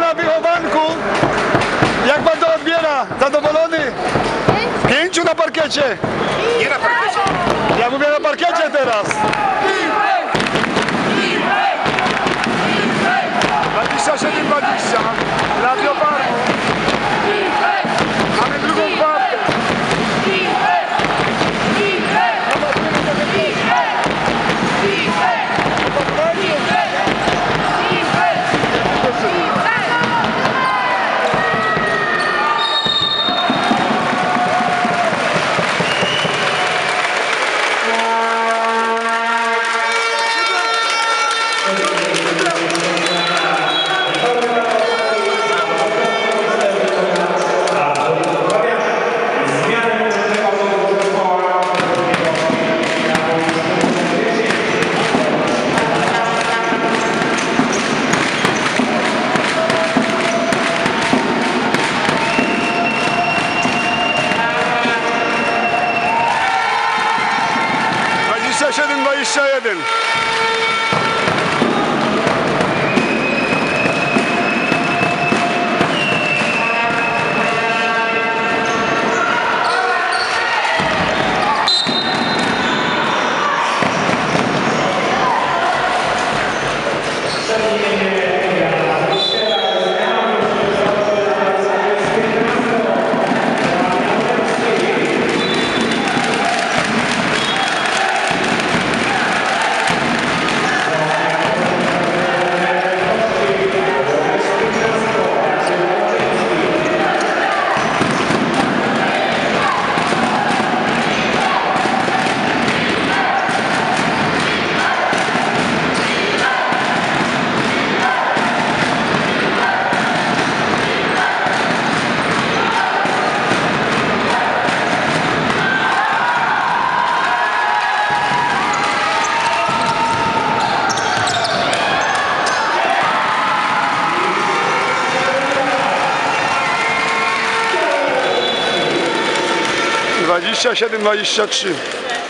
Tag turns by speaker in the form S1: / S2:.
S1: pana wychowanku, jak pan to odbiera? Zadowolony? Pięciu na parkiecie. Nie na parkiecie. Ja mówię na parkiecie teraz. inşa edin. 27-23.